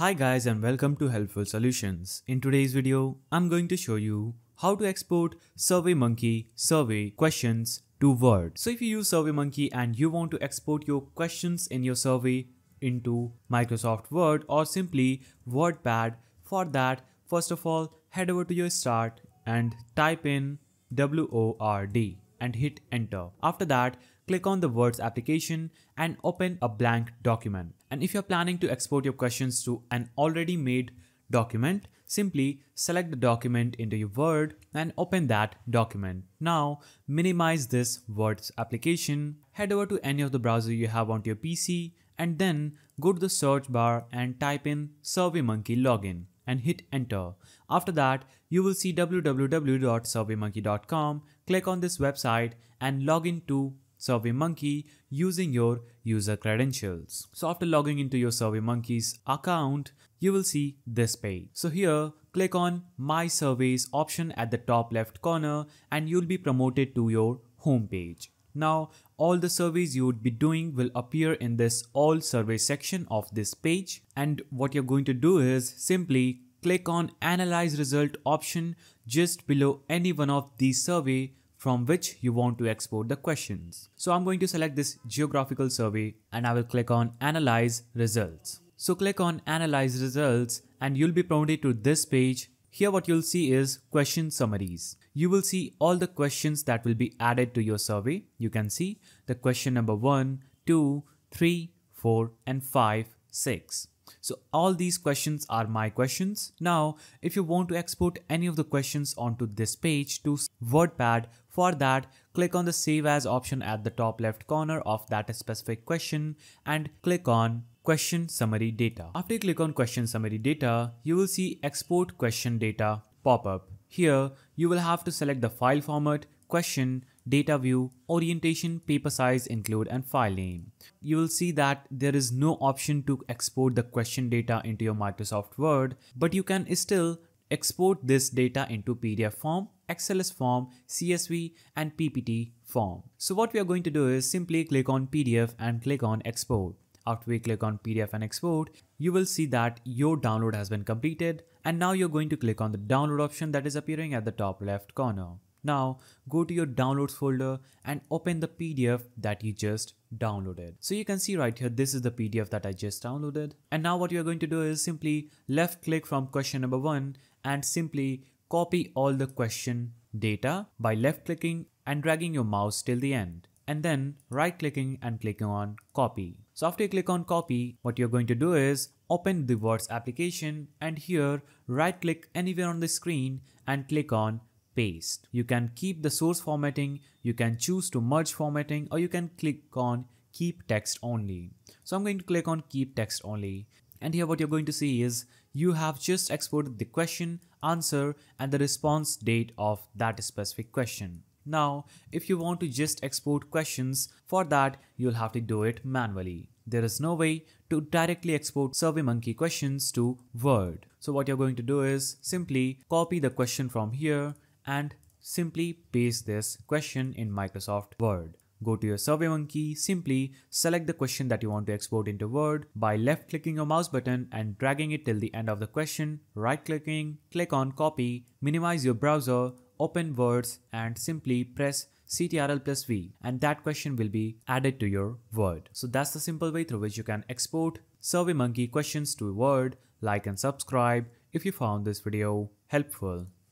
Hi guys and welcome to Helpful Solutions. In today's video, I'm going to show you how to export SurveyMonkey survey questions to Word. So if you use SurveyMonkey and you want to export your questions in your survey into Microsoft Word or simply WordPad, for that, first of all, head over to your start and type in W-O-R-D and hit enter. After that, click on the Words application and open a blank document. And if you're planning to export your questions to an already made document, simply select the document into your Word and open that document. Now, minimize this Words application, head over to any of the browser you have on your PC and then go to the search bar and type in SurveyMonkey login and hit enter. After that, you will see www.surveymonkey.com. Click on this website and log into SurveyMonkey using your user credentials. So after logging into your SurveyMonkey's account, you will see this page. So here, click on My Surveys option at the top left corner and you'll be promoted to your home page. Now, all the surveys you would be doing will appear in this all survey section of this page. And what you're going to do is simply click on Analyze Result option just below any one of these survey from which you want to export the questions. So I'm going to select this geographical survey and I will click on Analyze Results. So click on Analyze Results and you'll be prompted to this page. Here what you'll see is question summaries. You will see all the questions that will be added to your survey. You can see the question number 1, 2, 3, 4 and 5, 6. So all these questions are my questions. Now, if you want to export any of the questions onto this page to WordPad, for that, click on the save as option at the top left corner of that specific question and click on question summary data. After you click on question summary data, you will see export question data pop up. Here, you will have to select the file format, question, data view, orientation, paper size, include and file name. You will see that there is no option to export the question data into your Microsoft Word, but you can still export this data into PDF form, XLS form, CSV and PPT form. So what we are going to do is simply click on PDF and click on export. After we click on PDF and export, you will see that your download has been completed and now you're going to click on the download option that is appearing at the top left corner. Now go to your downloads folder and open the PDF that you just downloaded. So you can see right here, this is the PDF that I just downloaded. And now what you're going to do is simply left click from question number one and simply copy all the question data by left clicking and dragging your mouse till the end and then right clicking and clicking on copy. So after you click on copy, what you're going to do is open the Words application and here right click anywhere on the screen and click on paste. You can keep the source formatting, you can choose to merge formatting or you can click on keep text only. So I'm going to click on keep text only and here what you're going to see is you have just exported the question, answer and the response date of that specific question. Now, if you want to just export questions, for that you'll have to do it manually. There is no way to directly export SurveyMonkey questions to Word. So what you're going to do is simply copy the question from here and simply paste this question in Microsoft Word. Go to your SurveyMonkey, simply select the question that you want to export into Word by left clicking your mouse button and dragging it till the end of the question, right clicking, click on copy, minimize your browser, open Words and simply press CTRL plus V and that question will be added to your Word. So that's the simple way through which you can export SurveyMonkey questions to Word. Like and subscribe if you found this video helpful.